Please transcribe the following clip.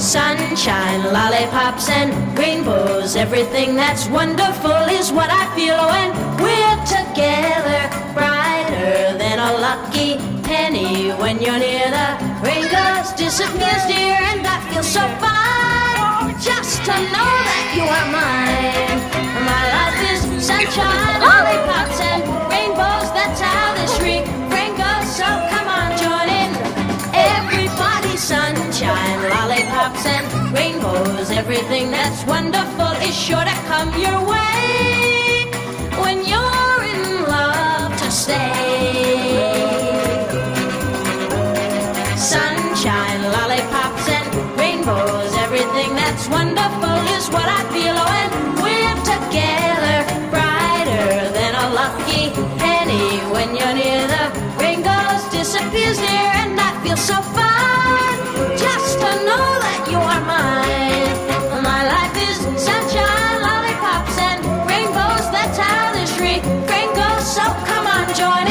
Sunshine, lollipops, and rainbows. Everything that's wonderful is what I feel when we're together. Brighter than a lucky penny when you're near. The rain goes, disappears, dear, and that feels so fine. Just to know that you are mine. My life is sunshine, Everything that's wonderful is sure to come your way when you're in love to stay. Sunshine, lollipops, and rainbows. Everything that's wonderful is what I feel when we're together. Brighter than a lucky penny when you're near. The rain goes, disappears near, and I feel so fine. Just to know that you are. So come on, join